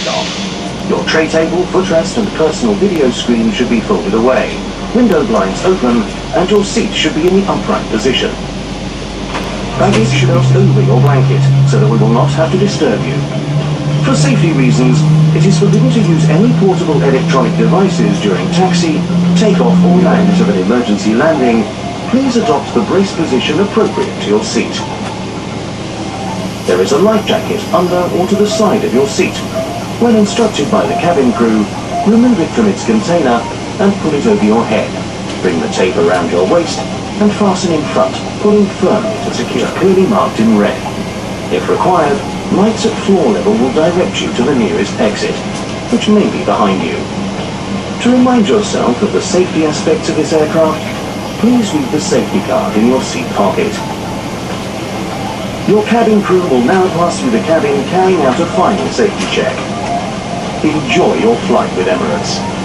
takeoff. Your tray table, footrest and personal video screen should be folded away, window blinds open, and your seat should be in the upright position. Baggage should be over your blanket so that we will not have to disturb you. For safety reasons, it is forbidden to use any portable electronic devices during taxi, takeoff or land of an emergency landing. Please adopt the brace position appropriate to your seat. There is a life jacket under or to the side of your seat. When instructed by the cabin crew, remove it from its container and put it over your head. Bring the tape around your waist and fasten in front, pulling firmly to secure, clearly marked in red. If required, lights at floor level will direct you to the nearest exit, which may be behind you. To remind yourself of the safety aspects of this aircraft, please read the safety card in your seat pocket. Your cabin crew will now pass through the cabin carrying out a final safety check. Enjoy your flight with Emirates.